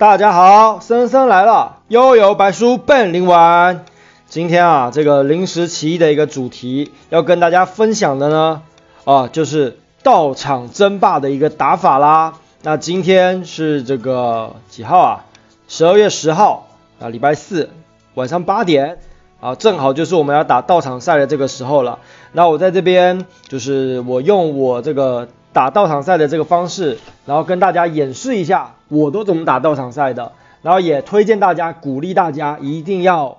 大家好，森森来了，悠悠白书奔灵丸。今天啊，这个临时起意的一个主题要跟大家分享的呢，啊，就是道场争霸的一个打法啦。那今天是这个几号啊？十二月十号啊，礼拜四晚上八点啊，正好就是我们要打道场赛的这个时候了。那我在这边就是我用我这个。打道场赛的这个方式，然后跟大家演示一下我都怎么打道场赛的，然后也推荐大家，鼓励大家一定要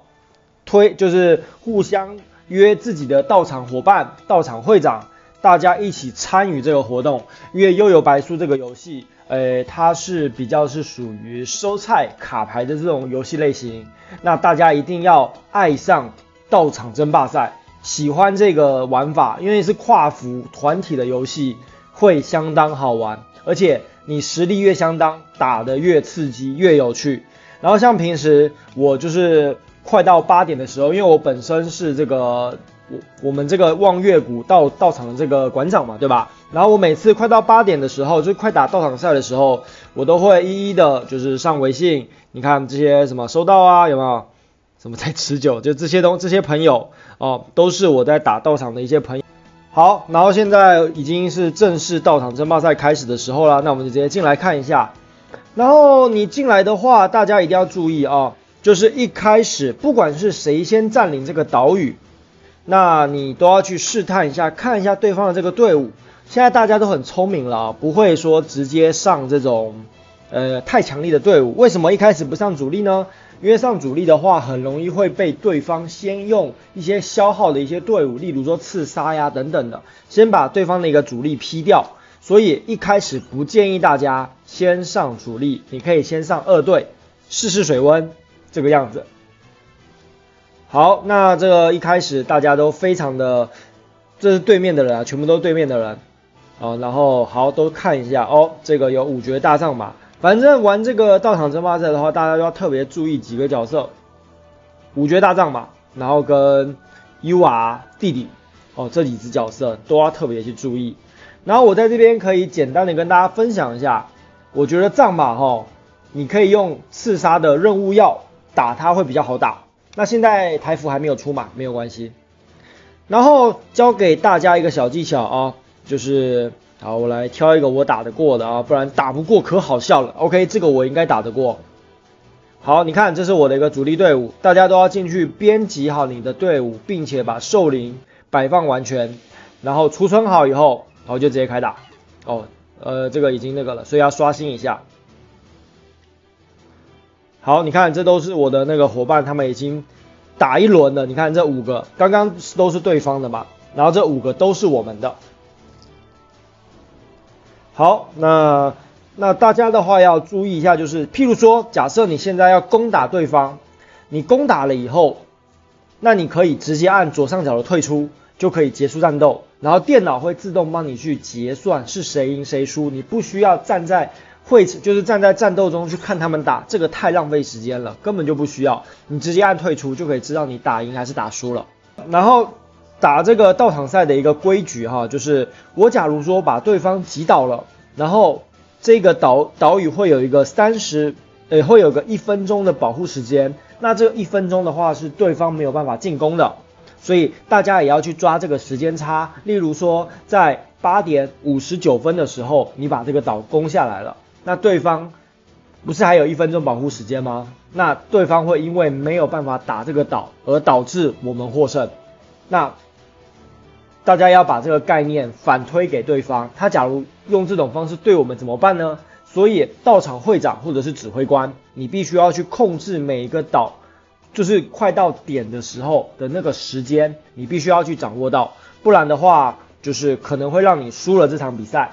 推，就是互相约自己的道场伙伴、道场会长，大家一起参与这个活动。因为悠悠白书这个游戏，呃，它是比较是属于收菜卡牌的这种游戏类型，那大家一定要爱上道场争霸赛，喜欢这个玩法，因为是跨服团体的游戏。会相当好玩，而且你实力越相当，打得越刺激，越有趣。然后像平时我就是快到八点的时候，因为我本身是这个我我们这个望月谷道道场的这个馆长嘛，对吧？然后我每次快到八点的时候，就快打道场赛的时候，我都会一一的，就是上微信，你看这些什么收到啊，有没有？什么在持久？就这些东这些朋友哦，都是我在打道场的一些朋友。好，然后现在已经是正式道场争霸赛开始的时候了，那我们就直接进来看一下。然后你进来的话，大家一定要注意啊，就是一开始不管是谁先占领这个岛屿，那你都要去试探一下，看一下对方的这个队伍。现在大家都很聪明了，不会说直接上这种呃太强力的队伍。为什么一开始不上主力呢？因为上主力的话，很容易会被对方先用一些消耗的一些队伍，例如说刺杀呀等等的，先把对方的一个主力劈掉。所以一开始不建议大家先上主力，你可以先上二队试试水温，这个样子。好，那这个一开始大家都非常的，这是对面的人啊，全部都是对面的人啊。然后好，都看一下哦，这个有五绝大藏马。反正玩这个道场争霸赛的话，大家要特别注意几个角色，五绝大藏嘛，然后跟 U R 弟弟哦这几只角色都要特别去注意。然后我在这边可以简单的跟大家分享一下，我觉得藏马哈，你可以用刺杀的任务药打它会比较好打。那现在台服还没有出嘛，没有关系。然后教给大家一个小技巧啊，就是。好，我来挑一个我打得过的啊，不然打不过可好笑了。OK，这个我应该打得过。好，你看，这是我的一个主力队伍，大家都要进去编辑好你的队伍，并且把兽灵摆放完全，然后储存好以后，然后就直接开打。哦，呃，这个已经那个了，所以要刷新一下。好，你看，这都是我的那个伙伴，他们已经打一轮了。你看这五个，刚刚都是对方的嘛，然后这五个都是我们的。好，那那大家的话要注意一下，就是譬如说，假设你现在要攻打对方，你攻打了以后，那你可以直接按左上角的退出，就可以结束战斗，然后电脑会自动帮你去结算是谁赢谁输，你不需要站在会就是站在战斗中去看他们打，这个太浪费时间了，根本就不需要，你直接按退出就可以知道你打赢还是打输了，然后。打这个道场赛的一个规矩哈，就是我假如说把对方击倒了，然后这个岛岛屿会有一个三十，呃，会有个一分钟的保护时间。那这一分钟的话是对方没有办法进攻的，所以大家也要去抓这个时间差。例如说在八点五十九分的时候，你把这个岛攻下来了，那对方不是还有一分钟保护时间吗？那对方会因为没有办法打这个岛而导致我们获胜。那大家要把这个概念反推给对方，他假如用这种方式对我们怎么办呢？所以到场会长或者是指挥官，你必须要去控制每一个岛，就是快到点的时候的那个时间，你必须要去掌握到，不然的话就是可能会让你输了这场比赛。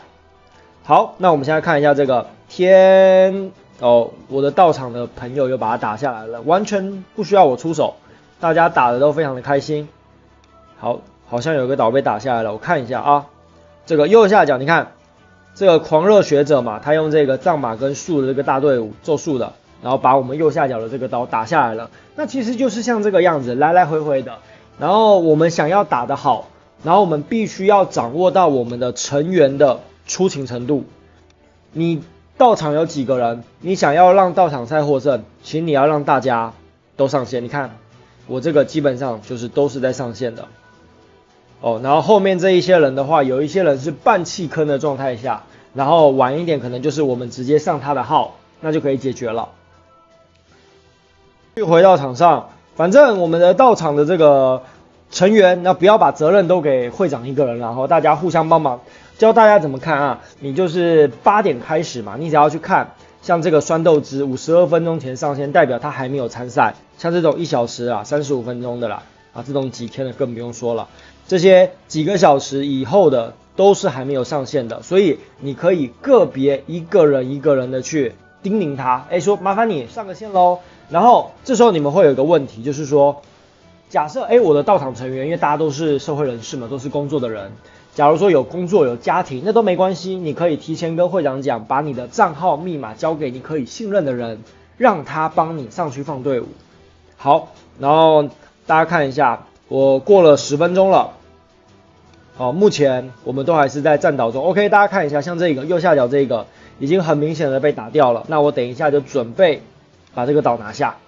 好，那我们现在看一下这个天哦，我的到场的朋友又把它打下来了，完全不需要我出手，大家打的都非常的开心。好。好像有个岛被打下来了，我看一下啊，这个右下角你看，这个狂热学者嘛，他用这个藏马跟树的这个大队伍做树的，然后把我们右下角的这个岛打下来了。那其实就是像这个样子，来来回回的。然后我们想要打得好，然后我们必须要掌握到我们的成员的出勤程度。你到场有几个人，你想要让到场赛获胜，请你要让大家都上线。你看我这个基本上就是都是在上线的。哦，然后后面这一些人的话，有一些人是半弃坑的状态下，然后晚一点可能就是我们直接上他的号，那就可以解决了。又回到场上，反正我们的到场的这个成员，那不要把责任都给会长一个人，然后大家互相帮忙，教大家怎么看啊？你就是八点开始嘛，你只要去看，像这个酸豆汁五十二分钟前上线，代表他还没有参赛，像这种一小时啊三十五分钟的啦，啊这种几天的更不用说了。这些几个小时以后的都是还没有上线的，所以你可以个别一个人一个人的去叮咛他，哎，说麻烦你上个线喽。然后这时候你们会有一个问题，就是说，假设哎我的到场成员，因为大家都是社会人士嘛，都是工作的人，假如说有工作有家庭，那都没关系，你可以提前跟会长讲，把你的账号密码交给你可以信任的人，让他帮你上去放队伍。好，然后大家看一下，我过了十分钟了。好，目前我们都还是在战岛中。OK，大家看一下，像这个右下角这个已经很明显的被打掉了。那我等一下就准备把这个岛拿下。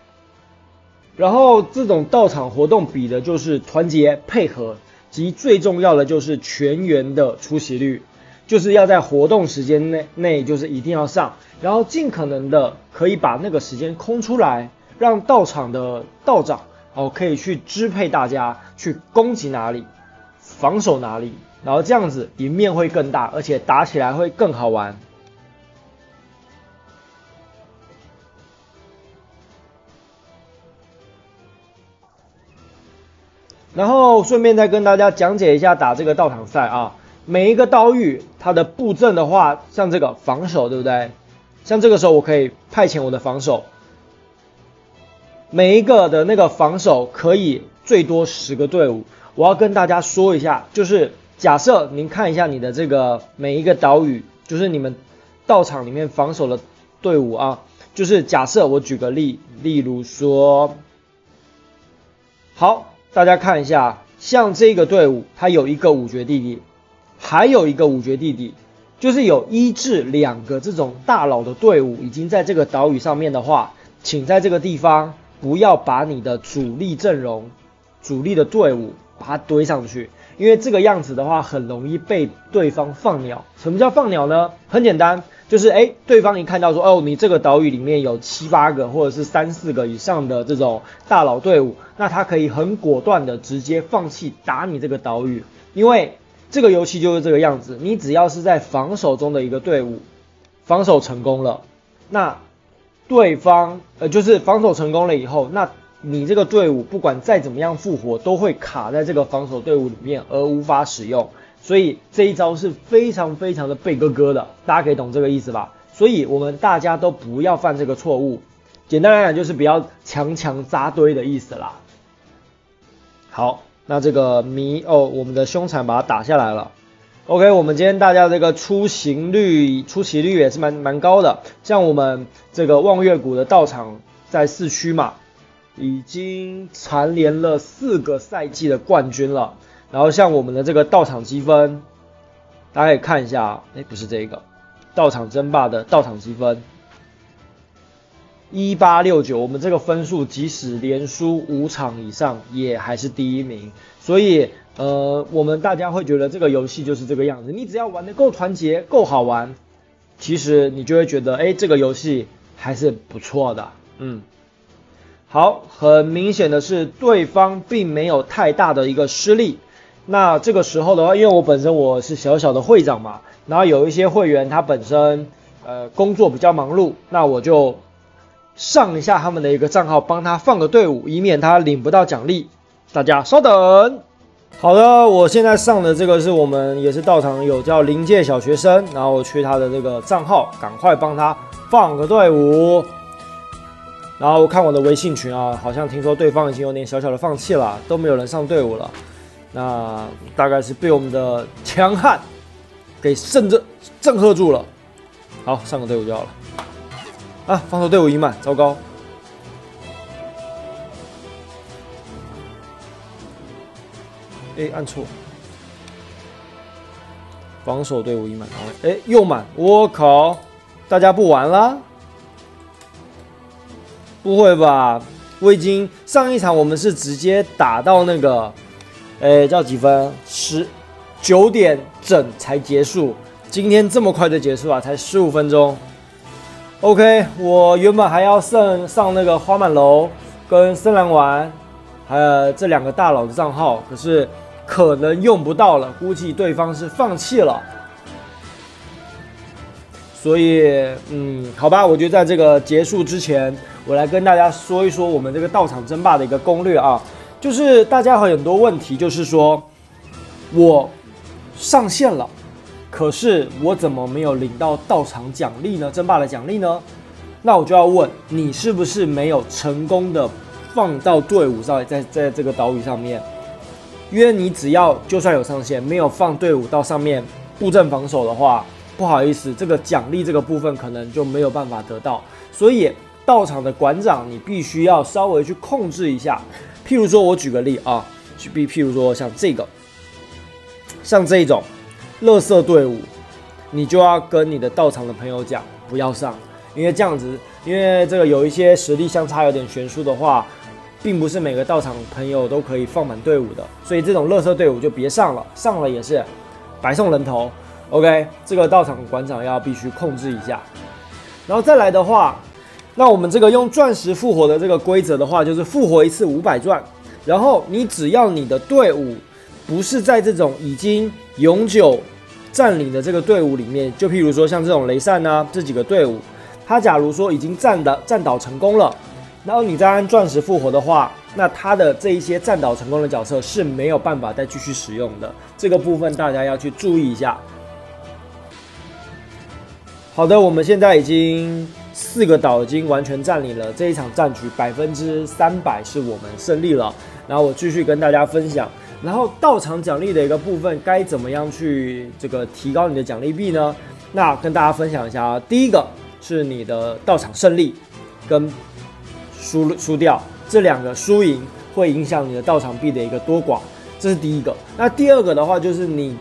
然后这种到场活动比的就是团结配合，及最重要的就是全员的出席率，就是要在活动时间内内就是一定要上，然后尽可能的可以把那个时间空出来，让到场的道长哦可以去支配大家去攻击哪里。防守哪里，然后这样子赢面会更大，而且打起来会更好玩。然后顺便再跟大家讲解一下打这个道场赛啊，每一个刀域它的布阵的话，像这个防守对不对？像这个时候我可以派遣我的防守，每一个的那个防守可以最多十个队伍。我要跟大家说一下，就是假设您看一下你的这个每一个岛屿，就是你们道场里面防守的队伍啊，就是假设我举个例，例如说，好，大家看一下，像这个队伍，它有一个五绝弟弟，还有一个五绝弟弟，就是有一至两个这种大佬的队伍已经在这个岛屿上面的话，请在这个地方不要把你的主力阵容、主力的队伍。把它堆上去，因为这个样子的话，很容易被对方放鸟。什么叫放鸟呢？很简单，就是哎，对方一看到说，哦，你这个岛屿里面有七八个或者是三四个以上的这种大佬队伍，那他可以很果断的直接放弃打你这个岛屿，因为这个游戏就是这个样子。你只要是在防守中的一个队伍，防守成功了，那对方呃就是防守成功了以后，那。你这个队伍不管再怎么样复活，都会卡在这个防守队伍里面而无法使用，所以这一招是非常非常的背哥哥的，大家可以懂这个意思吧？所以我们大家都不要犯这个错误，简单来讲就是不要强强扎堆的意思啦。好，那这个迷哦，我们的凶残把它打下来了。OK，我们今天大家这个出行率、出席率也是蛮蛮高的，像我们这个望月谷的道场在四区嘛。已经蝉联了四个赛季的冠军了。然后像我们的这个道场积分，大家可以看一下，哎，不是这个，道场争霸的道场积分，一八六九，我们这个分数即使连输五场以上，也还是第一名。所以，呃，我们大家会觉得这个游戏就是这个样子。你只要玩的够团结、够好玩，其实你就会觉得，哎，这个游戏还是不错的，嗯。好，很明显的是，对方并没有太大的一个失利。那这个时候的话，因为我本身我是小小的会长嘛，然后有一些会员他本身呃工作比较忙碌，那我就上一下他们的一个账号，帮他放个队伍，以免他领不到奖励。大家稍等。好的，我现在上的这个是我们也是道场有叫临界小学生，然后去他的这个账号，赶快帮他放个队伍。然后我看我的微信群啊，好像听说对方已经有点小小的放弃了，都没有人上队伍了。那大概是被我们的强悍给震震震慑住了。好，上个队伍就好了。啊，防守队伍已满，糟糕。哎，按错。防守队伍已满，哎，又满，我靠！大家不玩了？不会吧？我已经上一场我们是直接打到那个，诶，叫几分？十九点整才结束。今天这么快就结束啊？才十五分钟。OK，我原本还要剩上那个花满楼跟深蓝玩，还有这两个大佬的账号，可是可能用不到了，估计对方是放弃了。所以，嗯，好吧，我觉得在这个结束之前，我来跟大家说一说我们这个道场争霸的一个攻略啊，就是大家很多问题，就是说我上线了，可是我怎么没有领到道场奖励呢？争霸的奖励呢？那我就要问你，是不是没有成功的放到队伍上，在在这个岛屿上面？因为你只要就算有上线，没有放队伍到上面布阵防守的话。不好意思，这个奖励这个部分可能就没有办法得到，所以道场的馆长你必须要稍微去控制一下。譬如说，我举个例啊，比譬如说像这个，像这种乐色队伍，你就要跟你的道场的朋友讲不要上，因为这样子，因为这个有一些实力相差有点悬殊的话，并不是每个道场朋友都可以放满队伍的，所以这种乐色队伍就别上了，上了也是白送人头。OK，这个道场馆长要必须控制一下，然后再来的话，那我们这个用钻石复活的这个规则的话，就是复活一次五百钻，然后你只要你的队伍不是在这种已经永久占领的这个队伍里面，就譬如说像这种雷善啊这几个队伍，他假如说已经占的占岛成功了，然后你再按钻石复活的话，那他的这一些占岛成功的角色是没有办法再继续使用的，这个部分大家要去注意一下。好的，我们现在已经四个岛已经完全占领了，这一场战局百分之三百是我们胜利了。然后我继续跟大家分享，然后到场奖励的一个部分该怎么样去这个提高你的奖励币呢？那跟大家分享一下啊，第一个是你的到场胜利跟输输掉这两个输赢会影响你的到场币的一个多寡，这是第一个。那第二个的话就是你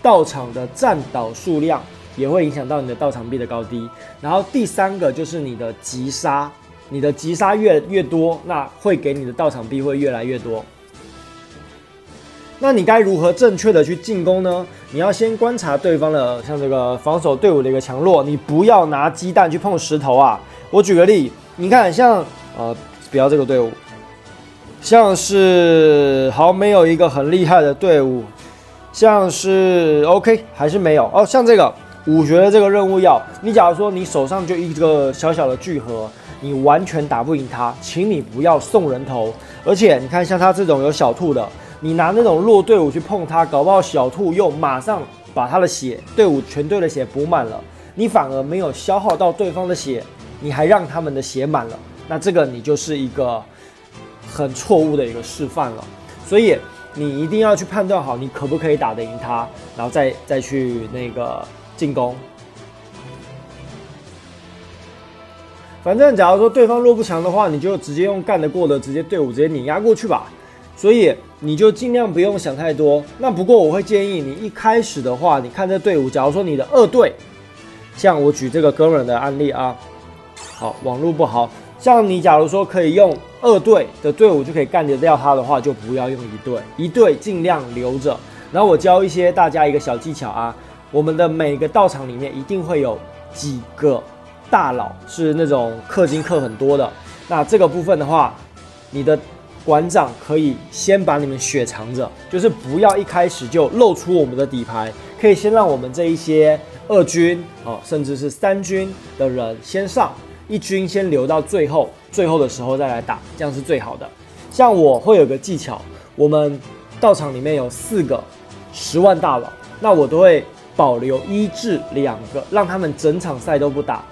到场的占岛数量。也会影响到你的道场币的高低，然后第三个就是你的急杀，你的急杀越越多，那会给你的道场币会越来越多。那你该如何正确的去进攻呢？你要先观察对方的像这个防守队伍的一个强弱，你不要拿鸡蛋去碰石头啊。我举个例，你看像呃，不要这个队伍，像是好没有一个很厉害的队伍，像是 OK 还是没有哦，像这个。五学的这个任务要你，假如说你手上就一个小小的聚合，你完全打不赢他，请你不要送人头。而且你看，像他这种有小兔的，你拿那种弱队伍去碰他，搞不好小兔又马上把他的血队伍全队的血补满了，你反而没有消耗到对方的血，你还让他们的血满了，那这个你就是一个很错误的一个示范了。所以你一定要去判断好，你可不可以打得赢他，然后再再去那个。进攻，反正假如说对方弱不强的话，你就直接用干得过的，直接队伍直接碾压过去吧。所以你就尽量不用想太多。那不过我会建议你一开始的话，你看这队伍，假如说你的二队，像我举这个哥们的案例啊，好，网络不好，像你假如说可以用二队的队伍就可以干得掉他的话，就不要用一队，一队尽量留着。然后我教一些大家一个小技巧啊。我们的每个道场里面一定会有几个大佬是那种氪金氪很多的，那这个部分的话，你的馆长可以先把你们雪藏着，就是不要一开始就露出我们的底牌，可以先让我们这一些二军哦，甚至是三军的人先上，一军先留到最后，最后的时候再来打，这样是最好的。像我会有个技巧，我们道场里面有四个十万大佬，那我都会。保留一至两个，让他们整场赛都不打，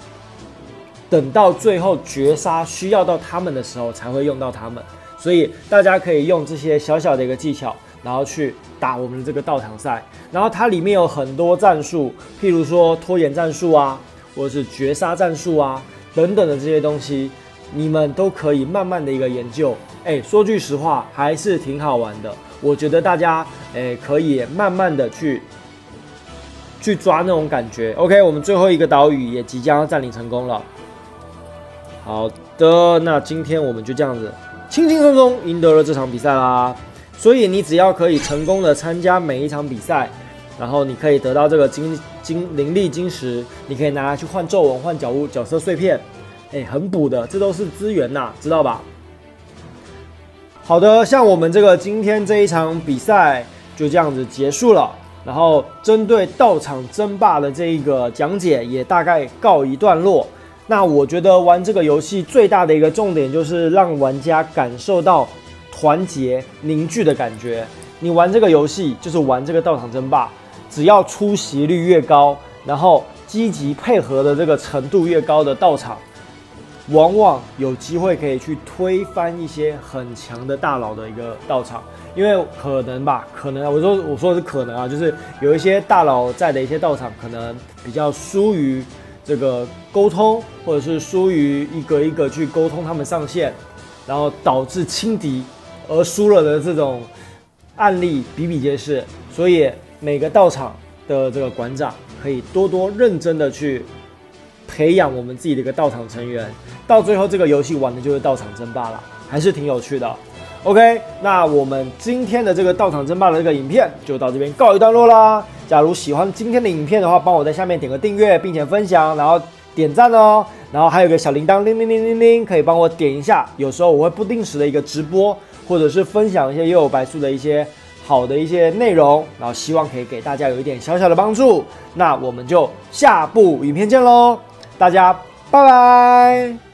等到最后绝杀需要到他们的时候才会用到他们。所以大家可以用这些小小的一个技巧，然后去打我们的这个道场赛。然后它里面有很多战术，譬如说拖延战术啊，或者是绝杀战术啊等等的这些东西，你们都可以慢慢的一个研究。哎，说句实话，还是挺好玩的。我觉得大家哎可以慢慢的去。去抓那种感觉。OK，我们最后一个岛屿也即将要占领成功了。好的，那今天我们就这样子轻轻松松赢得了这场比赛啦。所以你只要可以成功的参加每一场比赛，然后你可以得到这个金金灵力晶石，你可以拿来去换皱纹、换角物、角色碎片，哎，很补的，这都是资源呐，知道吧？好的，像我们这个今天这一场比赛就这样子结束了，然后针对道场争霸的这一个讲解也大概告一段落。那我觉得玩这个游戏最大的一个重点就是让玩家感受到。团结凝聚的感觉，你玩这个游戏就是玩这个道场争霸，只要出席率越高，然后积极配合的这个程度越高的道场，往往有机会可以去推翻一些很强的大佬的一个道场，因为可能吧，可能啊，我说我说的是可能啊，就是有一些大佬在的一些道场，可能比较疏于这个沟通，或者是疏于一个一个去沟通他们上线，然后导致轻敌。而输了的这种案例比比皆是，所以每个道场的这个馆长可以多多认真的去培养我们自己的一个道场成员，到最后这个游戏玩的就是道场争霸了，还是挺有趣的。OK，那我们今天的这个道场争霸的这个影片就到这边告一段落啦。假如喜欢今天的影片的话，帮我在下面点个订阅，并且分享，然后点赞哦，然后还有个小铃铛，铃铃铃铃铃，可以帮我点一下。有时候我会不定时的一个直播。或者是分享一些又有白素的一些好的一些内容，然后希望可以给大家有一点小小的帮助。那我们就下部影片见喽，大家拜拜。